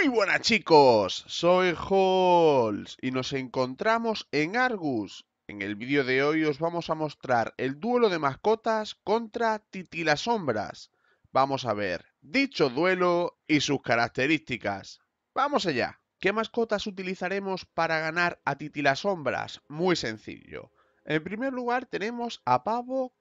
Muy buenas chicos, soy Halls y nos encontramos en Argus. En el vídeo de hoy os vamos a mostrar el duelo de mascotas contra Titilasombras. Vamos a ver dicho duelo y sus características. ¡Vamos allá! ¿Qué mascotas utilizaremos para ganar a Titilasombras? Muy sencillo. En primer lugar tenemos a Pavo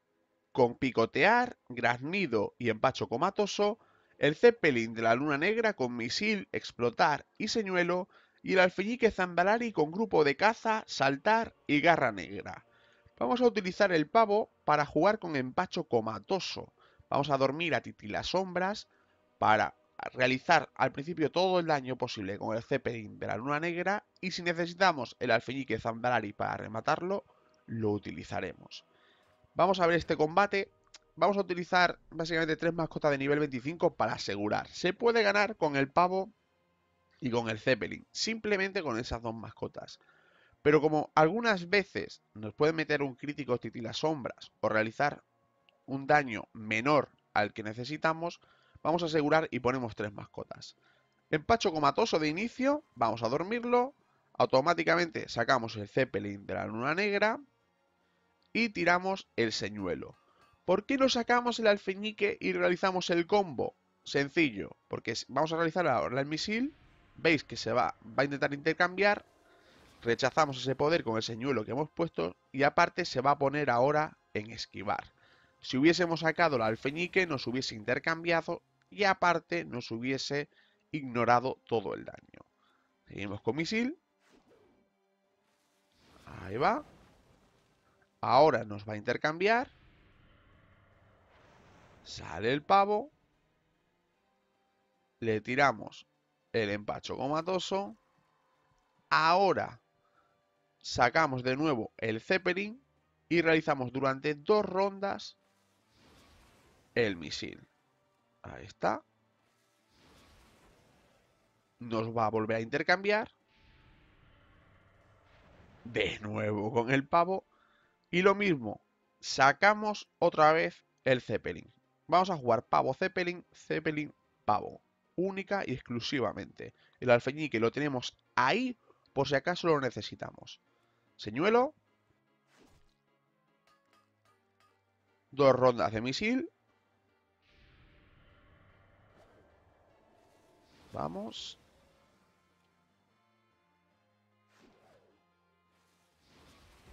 con Picotear, Graznido y Empacho Comatoso el Zeppelin de la Luna Negra con misil, explotar y señuelo, y el alfeñique Zambalari con grupo de caza, saltar y garra negra. Vamos a utilizar el pavo para jugar con empacho comatoso. Vamos a dormir a titilas sombras para realizar al principio todo el daño posible con el Zeppelin de la Luna Negra y si necesitamos el alfeñique Zambalari para rematarlo, lo utilizaremos. Vamos a ver este combate vamos a utilizar básicamente tres mascotas de nivel 25 para asegurar. Se puede ganar con el pavo y con el zeppelin, simplemente con esas dos mascotas. Pero como algunas veces nos puede meter un crítico titila sombras o realizar un daño menor al que necesitamos, vamos a asegurar y ponemos tres mascotas. Empacho comatoso de inicio, vamos a dormirlo, automáticamente sacamos el zeppelin de la luna negra y tiramos el señuelo. ¿Por qué no sacamos el alfeñique y realizamos el combo? Sencillo, porque vamos a realizar ahora el misil, veis que se va, va a intentar intercambiar, rechazamos ese poder con el señuelo que hemos puesto y aparte se va a poner ahora en esquivar. Si hubiésemos sacado el alfeñique nos hubiese intercambiado y aparte nos hubiese ignorado todo el daño. Seguimos con misil. Ahí va. Ahora nos va a intercambiar. Sale el pavo. Le tiramos el empacho comatoso. Ahora sacamos de nuevo el Zeppelin y realizamos durante dos rondas el misil. Ahí está. Nos va a volver a intercambiar. De nuevo con el pavo. Y lo mismo, sacamos otra vez el Zeppelin. Vamos a jugar pavo Zeppelin, Zeppelin, pavo. Única y exclusivamente. El alfeñique lo tenemos ahí por si acaso lo necesitamos. Señuelo. Dos rondas de misil. Vamos.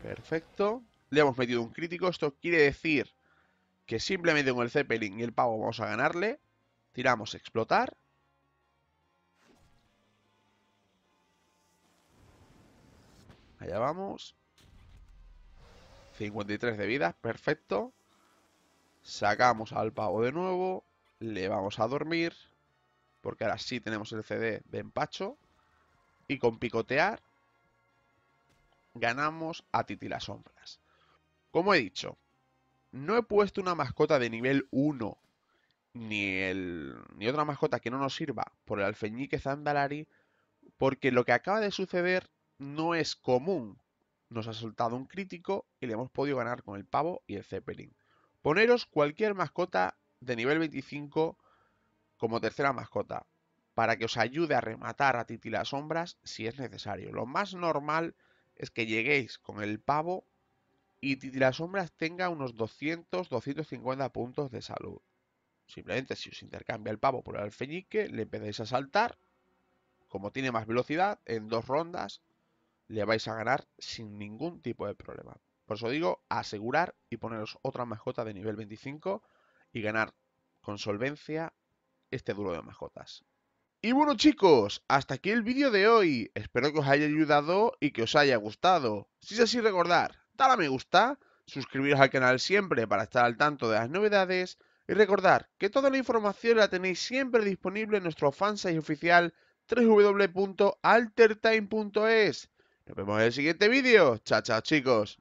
Perfecto. Le hemos metido un crítico. Esto quiere decir que simplemente con el Zeppelin y el pavo vamos a ganarle. Tiramos explotar. Allá vamos. 53 de vida, perfecto. Sacamos al pavo de nuevo. Le vamos a dormir. Porque ahora sí tenemos el CD de empacho. Y con picotear ganamos a Titilas Sombras. Como he dicho, no he puesto una mascota de nivel 1 ni, ni otra mascota que no nos sirva por el alfeñique Zandalari porque lo que acaba de suceder no es común. Nos ha soltado un crítico y le hemos podido ganar con el pavo y el zeppelin. Poneros cualquier mascota de nivel 25 como tercera mascota para que os ayude a rematar a Titilas Sombras si es necesario. Lo más normal es que lleguéis con el pavo y las Sombras tenga unos 200-250 puntos de salud. Simplemente si os intercambia el pavo por el alfeñique, le empezáis a saltar. Como tiene más velocidad, en dos rondas le vais a ganar sin ningún tipo de problema. Por eso digo, asegurar y poneros otra mascota de nivel 25 y ganar con solvencia este duro de mascotas. Y bueno chicos, hasta aquí el vídeo de hoy. Espero que os haya ayudado y que os haya gustado. Si es así, recordar, dale a me gusta, suscribiros al canal siempre para estar al tanto de las novedades y recordar que toda la información la tenéis siempre disponible en nuestro fansite oficial www.altertime.es. Nos vemos en el siguiente vídeo. Chao, chao chicos.